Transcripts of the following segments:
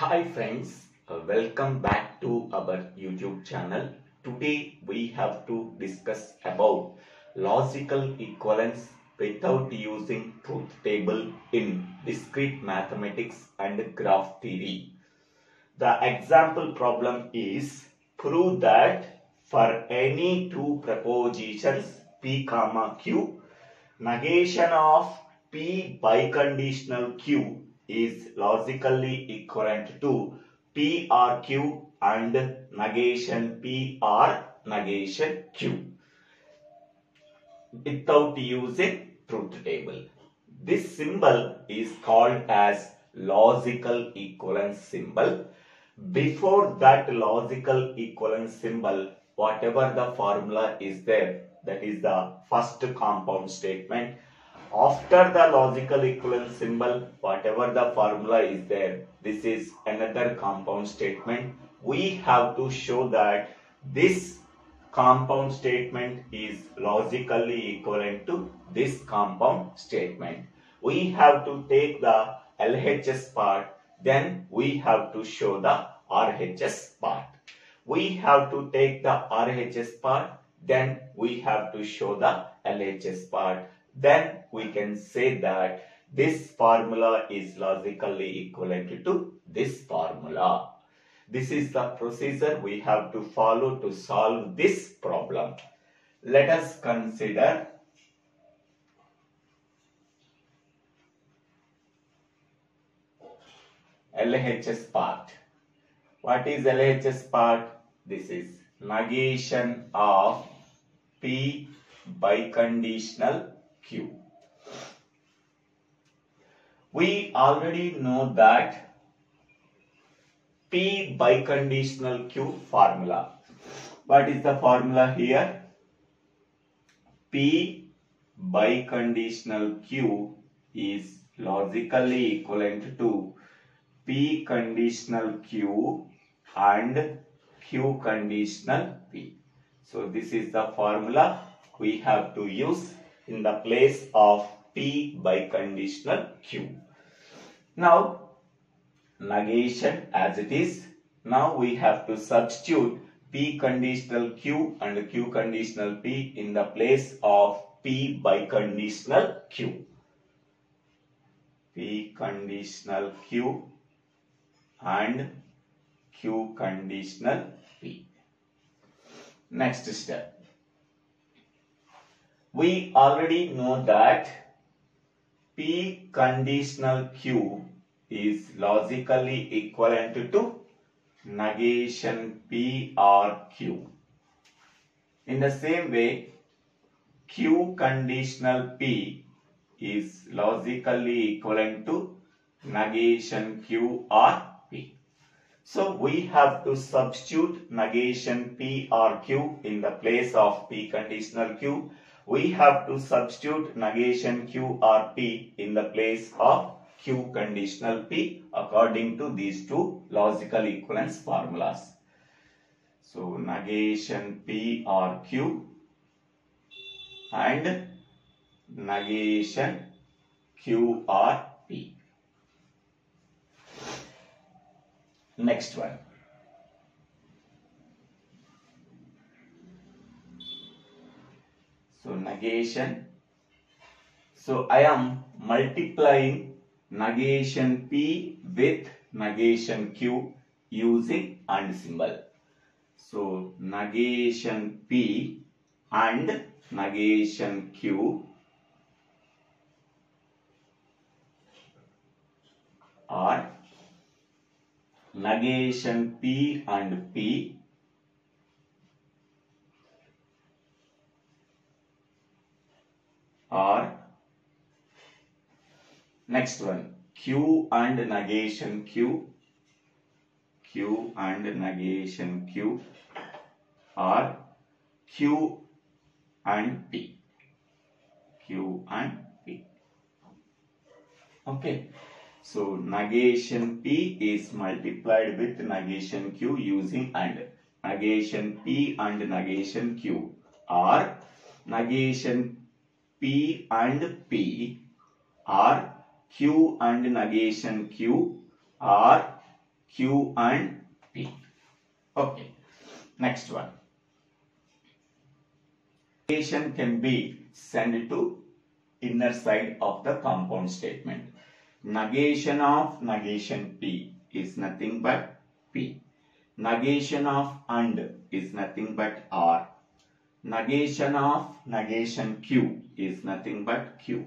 Hi friends, uh, welcome back to our YouTube channel. Today we have to discuss about logical equivalence without using truth table in discrete mathematics and graph theory. The example problem is prove that for any two propositions p comma q negation of p biconditional q is logically equivalent to PRQ and negation PR negation q without using truth table. This symbol is called as logical equivalence symbol. Before that logical equivalence symbol, whatever the formula is there, that is the first compound statement. After the logical equivalence symbol, whatever the formula is there, this is another compound statement. We have to show that this compound statement is logically equivalent to this compound statement. We have to take the LHS part, then we have to show the RHS part. We have to take the RHS part, then we have to show the LHS part. Then we can say that this formula is logically equivalent to this formula. This is the procedure we have to follow to solve this problem. Let us consider LHS part. What is LHS part? This is negation of P biconditional Q. We already know that P biconditional Q formula. What is the formula here? P biconditional Q is logically equivalent to P conditional Q and Q conditional P. So this is the formula we have to use in the place of P biconditional Q. Now negation as it is. Now we have to substitute P conditional Q and Q conditional P in the place of P biconditional Q. P conditional Q and Q conditional P. Next step. We already know that P conditional Q is logically equivalent to negation P or Q. In the same way, Q conditional P is logically equivalent to negation Q or P. So we have to substitute negation P or Q in the place of P conditional Q. We have to substitute negation QRP in the place of Q conditional P according to these two logical equivalence formulas. So negation P or Q and negation Q or P. Next one. So negation. So I am multiplying negation P with negation Q using and symbol. So negation P and negation Q are negation P and P or next one. Q and negation Q. Q and negation Q. Or Q and P. Q and P. Okay. So negation P is multiplied with negation Q using and. Negation P and negation Q. Or negation P and P or Q and negation Q or Q and P. Okay. Next one. Negation can be sent to inner side of the compound statement. Negation of negation P is nothing but P. Negation of AND is nothing but OR. Negation of negation Q is nothing but Q.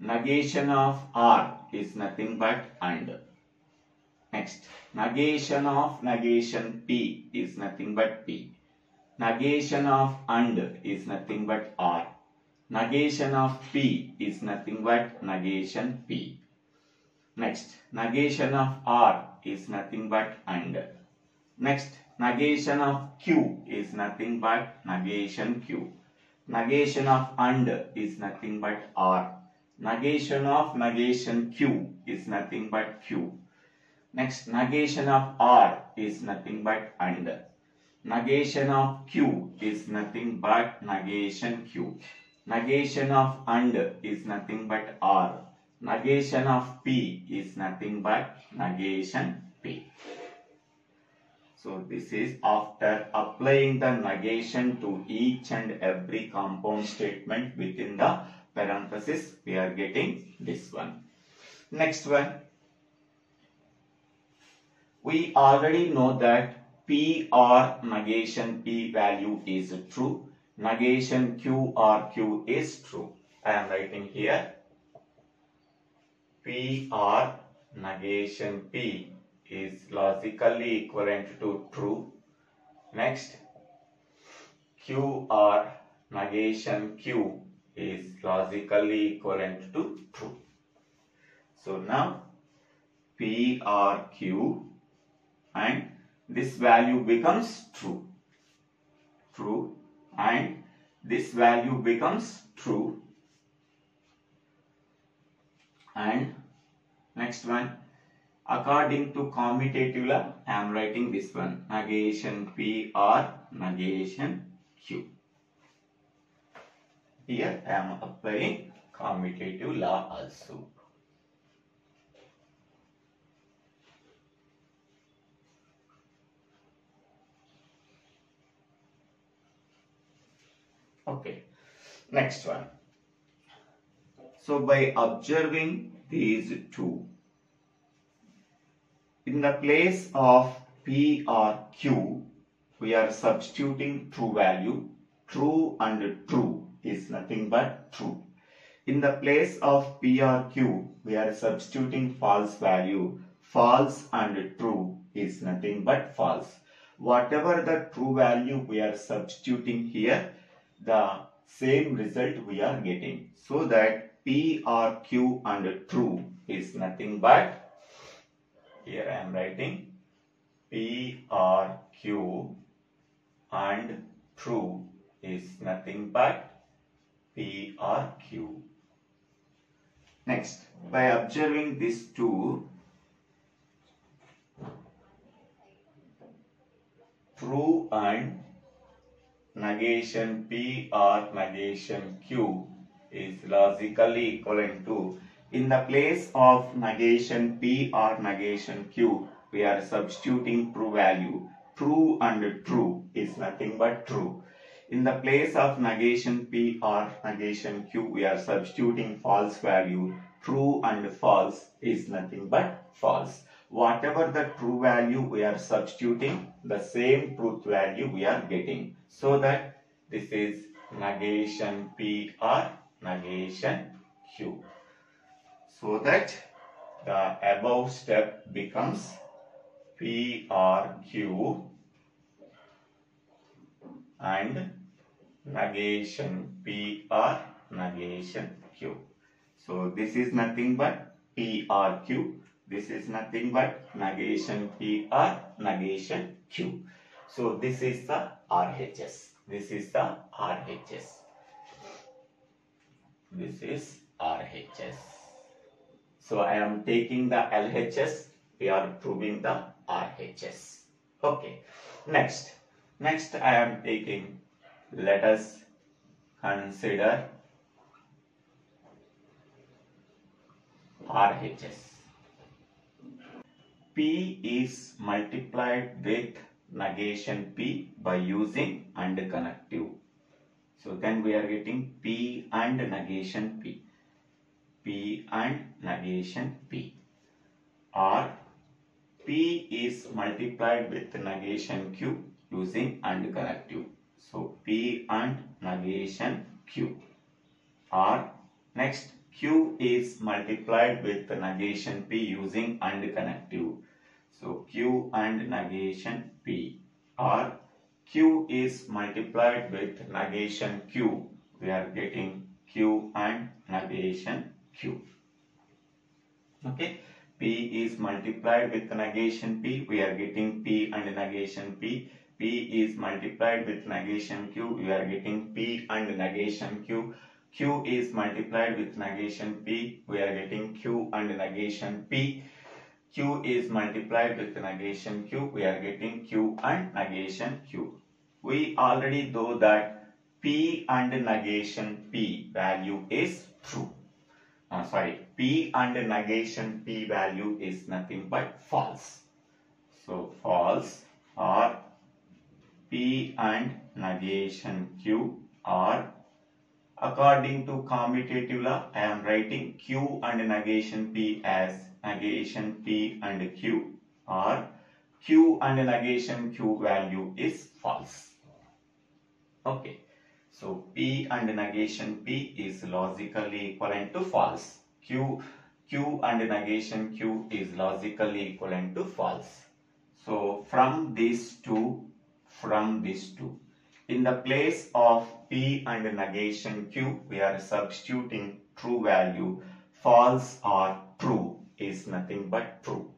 Negation of OR is nothing but AND. Next, negation of negation P is nothing but P. Negation of AND is nothing but OR. Negation of P is nothing but negation P. Next, negation of OR is nothing but AND. Next, negation of Q is nothing but negation Q. Negation of AND is nothing but OR. Negation of negation Q is nothing but Q. Next, negation of OR is nothing but AND. Negation of Q is nothing but negation Q. Negation of AND is nothing but OR. Negation of P is nothing but negation P. So this is after applying the negation to each and every compound statement within the parenthesis we are getting this one. Next one. We already know that P or negation P value is true. Negation Q or Q is true. I am writing here P or negation P is logically equivalent to true. Next, QR negation Q is logically equivalent to true. So now PRQ and this value becomes true. True and this value becomes true and next one according to commutative law I am writing this one. Negation P or negation Q. Here I am applying commutative law also. Okay next one. So by observing these two, in the place of P or Q, we are substituting true value. True and true is nothing but true. In the place of P or Q, we are substituting false value. False and true is nothing but false. Whatever the true value we are substituting here, the same result we are getting. So that P or Q and true is nothing but here I am writing P R Q and true is nothing but P R Q. Next, by observing these two, true and negation P or negation Q is logically equivalent to in the place of negation P or negation Q we are substituting true value. True and true is nothing but true. In the place of negation P or negation Q we are substituting false value. True and false is nothing but false. Whatever the true value we are substituting the same truth value we are getting. So that this is negation P or negation Q. So that the above step becomes PRQ and negation P or negation Q. So this is nothing but PRQ. This is nothing but negation P or negation Q. So this is the RHS. This is the RHS. This is RHS. So I am taking the LHS. We are proving the RHS. Okay. Next. Next I am taking. Let us consider RHS. P is multiplied with negation P by using and connective. So then we are getting P and negation P. P and negation P. Or P is multiplied with negation Q using and connective. So P and negation Q. Or next Q is multiplied with negation P using and connective. So Q and negation P or Q is multiplied with negation Q. We are getting Q and negation Q. Okay. P is multiplied with negation P. We are getting P and negation P. P is multiplied with negation Q. We are getting P and negation Q. Q is multiplied with negation P. We are getting Q and negation P. Q is multiplied with negation Q. We are getting Q and negation Q. We already know that P and negation P value is true. Uh, sorry, P and negation P value is nothing but false. So false or P and negation Q are according to commutative law I am writing Q and negation P as negation P and Q or Q and negation Q value is false. Okay. So P and negation P is logically equivalent to false. Q, Q and negation Q is logically equivalent to false. So from these two, from these two, in the place of P and negation Q, we are substituting true value. False or true is nothing but true.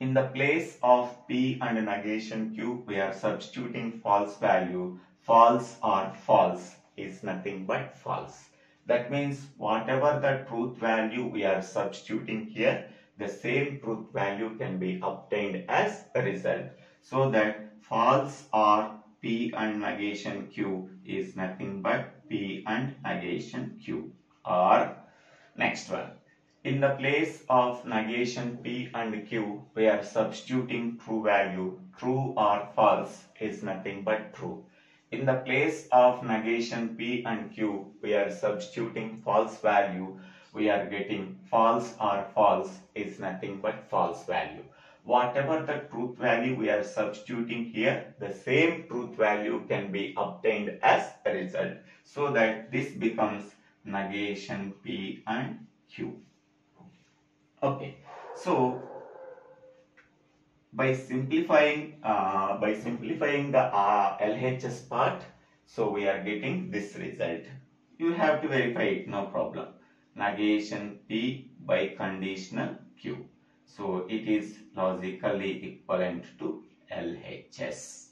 In the place of P and negation Q, we are substituting false value. False or false is nothing but false. That means whatever the truth value we are substituting here, the same truth value can be obtained as a result. So that false or P and negation Q is nothing but P and negation Q. Or next one. In the place of negation P and Q, we are substituting true value. True or false is nothing but true. In the place of negation P and Q, we are substituting false value. We are getting false or false is nothing but false value. Whatever the truth value we are substituting here, the same truth value can be obtained as a result. So that this becomes negation P and Q. Okay. So by simplifying uh, by simplifying the uh, LHS part so we are getting this result. You have to verify it no problem. Negation P biconditional Q. So it is logically equivalent to LHS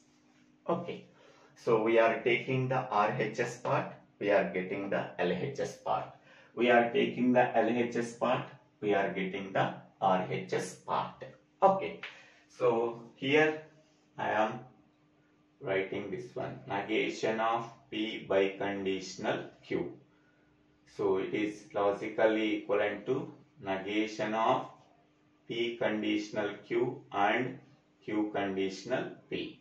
okay. So we are taking the RHS part we are getting the LHS part. We are taking the LHS part we are getting the RHS part. Okay so here I am writing this one negation of P by conditional Q. So it is logically equivalent to negation of P conditional Q and Q conditional P.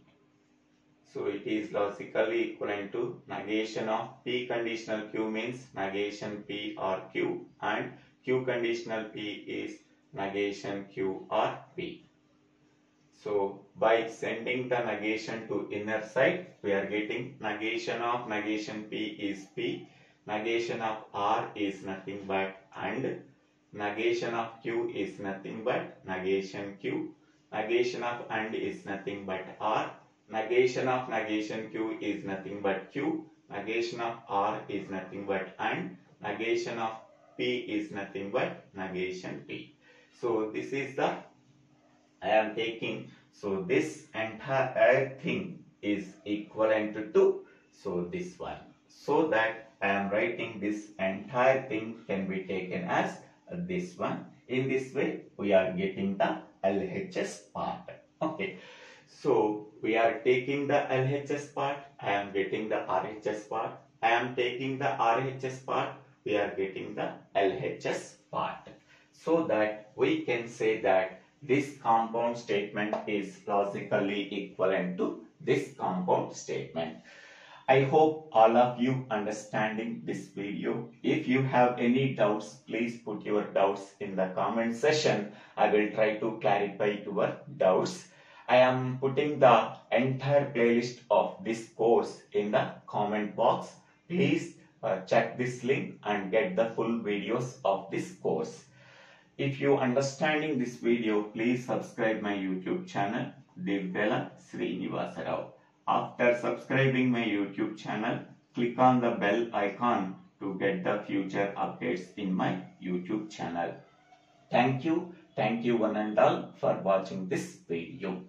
So it is logically equivalent to negation of P conditional Q means negation P or Q and Q conditional P is negation Q or P. So by sending the negation to inner side, we are getting negation of negation P is P, negation of or is nothing but and negation of Q is nothing but negation Q, negation of and is nothing but or, negation of negation Q is nothing but Q, negation of or is nothing but and, negation of P is nothing but negation P. So this is the I am taking. So this entire thing is equivalent to so this one. So that I am writing this entire thing can be taken as this one. In this way we are getting the LHS part. Okay. So we are taking the LHS part. I am getting the RHS part. I am taking the RHS part. We are getting the LHS part. So that we can say that this compound statement is logically equivalent to this compound statement. I hope all of you understanding this video. If you have any doubts, please put your doubts in the comment section. I will try to clarify your doubts. I am putting the entire playlist of this course in the comment box. Please uh, check this link and get the full videos of this course. If you understanding this video, please subscribe my YouTube channel, Divvela Srinivasa Rao. After subscribing my YouTube channel, click on the bell icon to get the future updates in my YouTube channel. Thank you. Thank you one and all for watching this video.